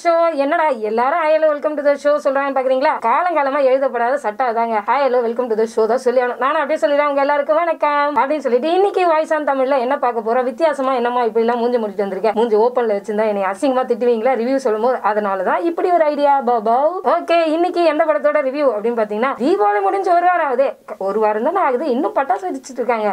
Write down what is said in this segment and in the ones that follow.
Show என்னடா எல்லாரும் hi hello welcome to the show சொல்றாங்க பாக்குறீங்களா? காலங்காலமா எழுதப்படாத சட்டம் தாங்க hi hello welcome to the show தான் சொல்லி ஆனால் நானும் அப்படியே சொல்லிடுறேன். அவங்க எல்லாருக்கும் வணக்கம். அப்படின்னு சொல்லிட்டு இன்னைக்கு வாய்ஸ் ஆன் தமிழ்ல என்ன பார்க்க போறோம்? வித்தியாசமா என்னமா இப்படி எல்லாம் மூஞ்சி முடிட்டு வந்திருக்கேன். மூஞ்சி ஓப்பன்ல வச்சிருந்தா என்னை அசிங்கமா திட்டுவீங்களா? ரிவ்யூ சொல்லும் போது அதனால தான் இப்படி ஒரு ஐடியா பாபா ஓகே இன்னைக்கு எந்த படத்தோட ரிவ்யூ அப்படின்னு பாத்தீங்கன்னா தீபாவளி முடிஞ்சு ஒரு வாரம் ஆகுது. ஒரு வாரம் தானே ஆகுது. இன்னும் பட்டாசு வச்சுட்டு இருக்காங்க.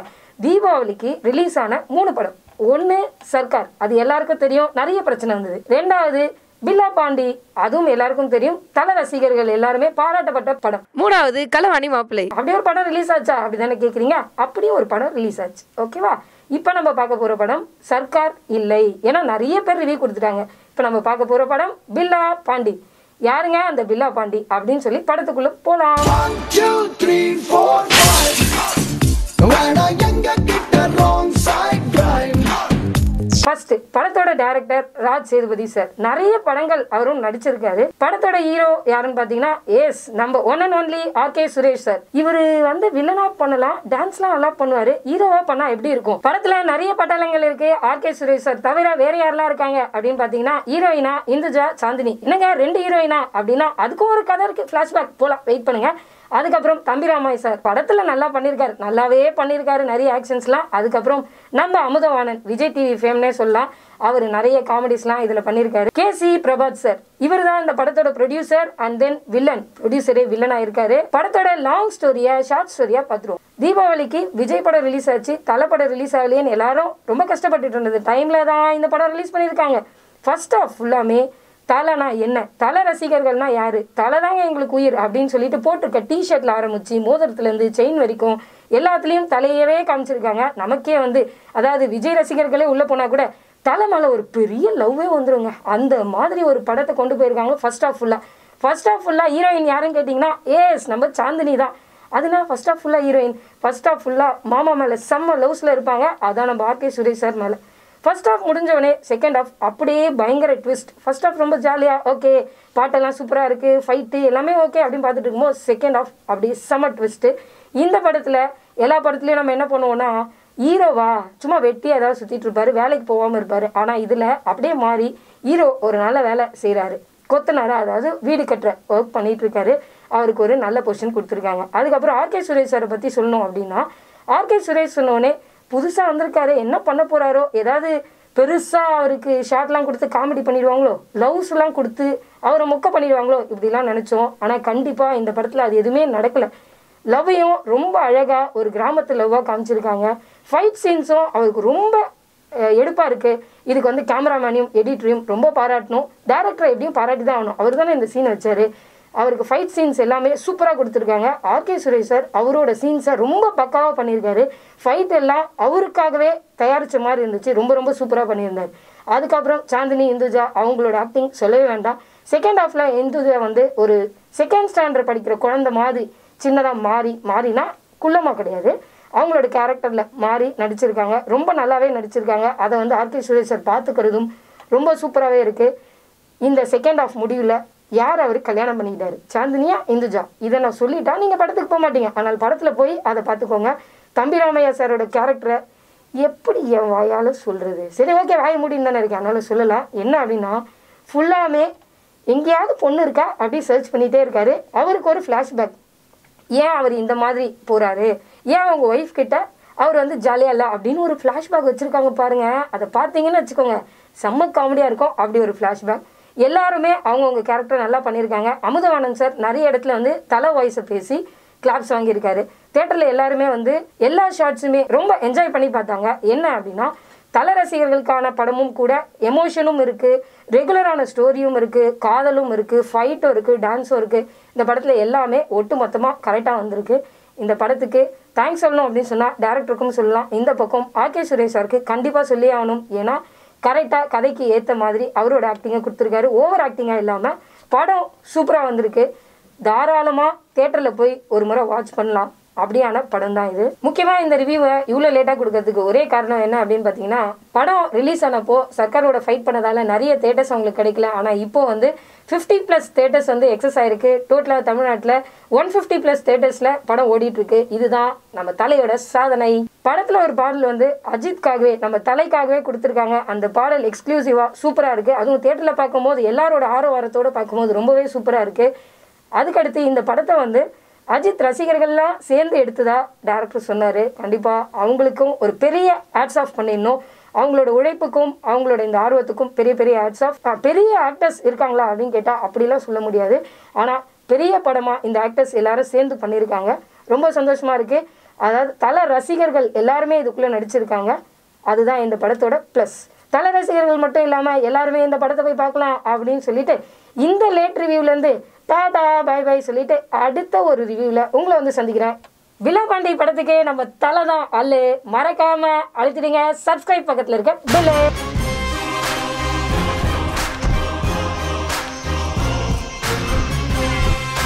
தீபாவளிக்கு ரிலீஸ் ஆன மூணு படம். ஒன்று சர்க்கார். அது எல்லாருக்கும் தெரியும். நிறைய பிரச்சனை வந்தது. ரெண்டாவது பில்லா பாண்டி அதுவும் எல்லாருக்கும் தெரியும். தல ரசிகர்கள் எல்லாருமே பாராட்டப்பட்ட படம். மூணாவது களவாணி மாப்பிள்ளை. அப்படியே ஒரு படம் ரிலீஸ் ஆச்சா? அப்படிதானே கேக்குறீங்க. அப்படியே ஒரு படம் ரிலீஸ் ஆச்சு. ஓகேவா இப்போ நம்ம பார்க்க போற படம் சர்க்கார் இல்லை. ஏன்னா நிறைய பேர் ரிவ்யூ கொடுத்துட்டாங்க. இப்போ நம்ம பார்க்க போற படம் பில்லா பாண்டி. யாருங்க அந்த பில்லா பாண்டி? அப்படின்னு சொல்லி படத்துக்குள்ள போலாம். டைரக்டர் ராஜ் சேதுபதி சார் நிறைய படங்கள் அவரும் நடிச்சிருக்காரு. படத்தோட ஹீரோ யாருன்னு பாத்தீங்கன்னா எஸ் நம்ம one and only R K Suresh sir இவரு வந்து வில்லனா பண்ணலாம் டான்ஸ்லாம் நல்லா பண்ணுவாரு ஹீரோவா பண்ணா எப்படி இருக்கும்? படத்துல நிறைய பட்டாளங்கள் இருக்கு. ஆர் கே சுரேஷ் சார் தவிர வேற யாரெல்லாம் இருக்காங்க அப்படின்னு பாத்தீங்கன்னா ஹீரோயினா இந்துஜா சாந்தினி. என்னங்க ரெண்டு ஹீரோயினா அப்படின்னா அதுக்கும் ஒரு கதை இருக்கு. பிளாஷ்பேக் போலாம். வெயிட் பண்ணுங்க. அதுக்கப்புறம் தம்பிராமாய் சார் படத்தில் நல்லா பண்ணியிருக்காரு நல்லாவே பண்ணியிருக்காரு நிறைய ஆக்ஷன்ஸ்லாம் அதுக்கப்புறம் நம்ம அமுதவாணன் விஜய் டிவி ஃபேம்னே சொல்லலாம். அவர் நிறைய காமெடிஸ்லாம் இதில் பண்ணியிருக்காரு கே சி பிரபாத் சார் இவர் தான் இந்த படத்தோட ப்ரொடியூசர் அண்ட் தென் வில்லன் ப்ரொடியூசரே வில்லனாக இருக்காரு படத்தோட லாங் ஸ்டோரியா ஷார்ட் ஸ்டோரியா பார்த்துருவோம் தீபாவளிக்கு விஜய் படம் ரிலீஸ் ஆச்சு. தலை படம் ரிலீஸ் ஆகலையேன்னு எல்லாரும் ரொம்ப கஷ்டப்பட்டுட்டு இருந்தது. டைமில் தான் இந்த படம் ரிலீஸ் பண்ணியிருக்காங்க ஃபர்ஸ்ட் ஆஃப் ஃபுல்லாமே தலைனா என்ன? தலை ரசிகர்கள்னா யார்? தலை தாங்க எங்களுக்கு உயிர் அப்படின்னு சொல்லிட்டு போட்டிருக்க டிஷர்ட்டில் ஆரம்பித்து மோதிரத்துலேருந்து செயின் வரைக்கும் எல்லாத்துலேயும் தலையவே காமிச்சிருக்காங்க. நமக்கே வந்து அதாவது விஜய் ரசிகர்களே உள்ளே போனால் கூட தலை மேலே ஒரு பெரிய லவ்வே வந்துருங்க. அந்த மாதிரி ஒரு படத்தை கொண்டு போயிருக்காங்க ஃபர்ஸ்ட் ஆஃப் ஃபுல்லாக ஃபர்ஸ்ட் ஆஃப் ஃபுல்லாக ஹீரோயின் யாருன்னு கேட்டிங்கன்னா ஏஸ் நம்ம சாந்தினி தான். அதுனா ஃபஸ்ட் ஆஃப் ஃபுல்லாக ஹீரோயின் ஃபர்ஸ்ட் ஆஃப் ஃபுல்லாக மாமா மேலே செம்ம லவ்ஸில் இருப்பாங்க. அதான் நம்ம ஆர்கே சுரேஷ் சார் மேலே. ஃபர்ஸ்ட் ஆஃப் முடிஞ்சவனே செகண்ட் ஆஃப் அப்படியே பயங்கர ட்விஸ்ட் ஃபர்ஸ்ட் ஆஃப் ரொம்ப ஜாலியாக ஓகே பாட்டெல்லாம் சூப்பராக இருக்குது ஃபைட்டு எல்லாமே ஓகே அப்படின்னு பார்த்துட்டு இருக்கும்போது செகண்ட் ஆஃப் அப்படியே செம ட்விஸ்ட்டு இந்த படத்தில் எல்லா படத்துலையும் நம்ம என்ன பண்ணுவோன்னா ஹீரோவா சும்மா வெட்டி ஏதாவது சுற்றிட்டு இருப்பாரு வேலைக்கு போகாமல் இருப்பார். ஆனால் இதில் அப்படியே மாறி ஹீரோ ஒரு நல்ல வேலை செய்கிறாரு கொத்தனாரா அதாவது வீடு கட்டுற ஒர்க் பண்ணிகிட்ருக்காரு அவருக்கு ஒரு நல்ல பொசிஷன் கொடுத்துருக்காங்க. அதுக்கப்புறம் ஆர்கே சுரேஷ் சாரை பற்றி சொல்லணும் அப்படின்னா ஆர்கே சுரேஷ் சொன்னோடனே புதுசாக வந்திருக்காரு. என்ன பண்ண போகிறாரோ ஏதாவது பெருசாக அவருக்கு ஷார்ட்லாம் கொடுத்து காமெடி பண்ணிடுவாங்களோ? லவ்ஸ்லாம் கொடுத்து அவரை மொக்க பண்ணிடுவாங்களோ? இப்படிலாம் நினச்சோம். ஆனால் கண்டிப்பாக இந்த படத்தில் அது எதுவுமே நடக்கலை. லவ்வையும் ரொம்ப அழகாக ஒரு கிராமத்து லவ்வாக காமிச்சிருக்காங்க. ஃபைட் சீன்ஸும் அவருக்கு ரொம்ப எடுப்பாக இருக்குது இதுக்கு வந்து கேமராமேனையும் எடிட்டரையும் ரொம்ப பாராட்டணும். டேரக்டரை எப்படியும் பாராட்டி தான் ஆகணும். அவர் தானே இந்த சீன் வச்சார். அவருக்கு ஃபைட் சீன்ஸ் எல்லாமே சூப்பராக கொடுத்துருக்காங்க. ஆர்கே சுரேஷ் சார் அவரோட சீன்ஸை ரொம்ப பக்காவாக பண்ணியிருக்காரு. ஃபைட் எல்லாம் அவருக்காகவே தயாரித்த மாதிரி இருந்துச்சு. ரொம்ப ரொம்ப சூப்பராக பண்ணியிருந்தார். அதுக்கப்புறம் சாந்தினி இந்துஜா அவங்களோட ஆக்டிங் சொல்லவே வேண்டாம். செகண்ட் ஹாஃபில் இந்துஜா வந்து ஒரு செகண்ட் ஸ்டாண்டர்ட் படிக்கிற குழந்தை மாதிரி சின்னதாக மாறி மாறினா குள்ளமாக கிடையாது. அவங்களோட கேரக்டரில் மாறி நடிச்சிருக்காங்க. ரொம்ப நல்லாவே நடிச்சிருக்காங்க. அதை வந்து ஆர்கே சுரேஷ் சார் பார்த்துக்கிறதும் ரொம்ப சூப்பராகவே இருக்குது இந்த செகண்ட் ஆஃப் முடிவில் யார் அவர் கல்யாணம் பண்ணிக்கிட்டாரு? சாந்தினியா இந்துஜா. இதை நான் சொல்லிட்டா நீங்கள் படத்துக்கு போக மாட்டீங்க. ஆனால் படத்தில் போய் அதை பார்த்துக்கோங்க. தம்பி ராமையா சாரோட கேரக்டரை எப்படி என் வாயால் சொல்கிறது சரி ஓகே வாய் முடியும் தானே இருக்கேன். அதனால சொல்லலை. என்ன அப்படின்னா ஃபுல்லாமே எங்கேயாவது பொண்ணு இருக்கா அப்படி சர்ச் பண்ணிகிட்டே இருக்காரு. அவருக்கு ஒரு ஃப்ளாஷ்பேக் ஏன் அவர் இந்த மாதிரி போகிறாரு ஏன் அவங்க ஒய்ஃப் கிட்ட அவர் வந்து ஜாலியாக இல்லை அப்படின்னு ஒரு ஃப்ளாஷ்பேக் வச்சுருக்காங்க பாருங்கள் அதை பார்த்தீங்கன்னு வச்சுக்கோங்க. செம்ம காமெடியாக இருக்கும். அப்படி ஒரு ஃப்ளாஷ்பேக் எல்லாருமே அவங்கவுங்க கேரக்டர் நல்லா பண்ணியிருக்காங்க. அமுதவானந்த் சார் நிறைய இடத்துல வந்து தலை வாய்ஸை பேசி கிளாப்ஸ் வாங்கியிருக்காரு. தேட்டரில் எல்லாருமே வந்து எல்லா ஷார்ட்ஸுமே ரொம்ப என்ஜாய் பண்ணி பார்த்தாங்க. என்ன அப்படின்னா தல ரசிகர்களுக்கான படமும் கூட எமோஷனும் இருக்குது ரெகுலரான ஸ்டோரியும் இருக்குது காதலும் இருக்குது ஃபைட்டும் இருக்குது டான்ஸும் இருக்குது இந்த படத்தில் எல்லாமே ஒட்டு மொத்தமாக கரெக்டாக வந்திருக்கு. இந்த படத்துக்கு தேங்க்ஸ் சொல்லணும் அப்படின்னு சொன்னால் டேரக்டருக்கும் சொல்லலாம். இந்த பக்கம் ஆகே சுரேஷ் சாருக்கு கண்டிப்பாக சொல்லி ஆகணும். ஏன்னா கரெக்டாக கதைக்கு ஏற்ற மாதிரி அவரோட ஆக்டிங்கை கொடுத்துருக்காரு. ஓவர் ஆக்டிங்காக இல்லாமல் படம் சூப்பராக வந்திருக்கு. தாராளமாக தேட்டரில் போய் ஒரு முறை வாட்ச் பண்ணலாம். அப்படியான படம் தான் இது. முக்கியமாக இந்த ரிவ்யூவை இவ்வளோ லேட்டாக கொடுக்கறதுக்கு ஒரே காரணம் என்ன அப்படின்னு பார்த்தீங்கன்னா படம் ரிலீஸ் ஆனப்போ சர்க்காரோட ஃபைட் பண்ணதால நிறைய தேட்டர்ஸ் அவங்களுக்கு கிடைக்கல. ஆனால் இப்போ வந்து ஃபிஃப்டி ப்ளஸ் தேட்டர்ஸ் வந்து எக்ஸஸ் ஆயிருக்கு. டோட்டலாக தமிழ்நாட்டில் ஒன் ஃபிஃப்டி ப்ளஸ் தேட்டர்ஸில் படம் ஓடிட்டுருக்கு. இதுதான் நம்ம தலையோட சாதனை. படத்தில் ஒரு பாடல் வந்து அஜித்காகவே நம்ம தலைக்காகவே கொடுத்துருக்காங்க. அந்த பாடல் எக்ஸ்க்ளூசிவாக சூப்பராக இருக்குது அதுவும் தேட்டரில் பார்க்கும்போது எல்லாரோட ஆரவாரத்தோடு பார்க்கும்போது ரொம்பவே சூப்பராக இருக்குது அதுக்கடுத்து இந்த படத்தை வந்து அஜித் ரசிகர்கள்லாம் சேர்ந்து எடுத்ததா டேரக்டர் சொன்னார். கண்டிப்பாக அவங்களுக்கும் ஒரு பெரிய ஆட்ஸ் ஆஃப் பண்ணிடணும். அவங்களோட உழைப்புக்கும் அவங்களோட இந்த ஆர்வத்துக்கும் பெரிய பெரிய ஆட்ஸ் ஆஃப் பெரிய ஆக்டர்ஸ் இருக்காங்களா அப்படின்னு கேட்டால் அப்படிலாம் சொல்ல முடியாது. ஆனால் பெரிய படமாக இந்த ஆக்டர்ஸ் எல்லாரும் சேர்ந்து பண்ணியிருக்காங்க. ரொம்ப சந்தோஷமாக இருக்குது அதாவது தல ரசிகர்கள் எல்லாருமே இதுக்குள்ளே நடிச்சிருக்காங்க. அதுதான் இந்த படத்தோட ப்ளஸ் தல ரசிகர்கள் மட்டும் இல்லாமல் எல்லாருமே இந்த படத்தை போய் பார்க்கலாம் அப்படின்னு சொல்லிட்டு இந்த லேட் ரிவ்யூலேருந்து டாடா பை பை சொல்லிட்டு அடுத்த ஒரு ரிவ்யூவில் உங்களை வந்து சந்திக்கிறேன். விழாபாண்டி படத்துக்கு நம்ம தலை தான் அல்லு. மறக்காமல் அழுத்திடுங்க. சப்ஸ்கிரைப் பக்கத்தில் இருக்க பில்லு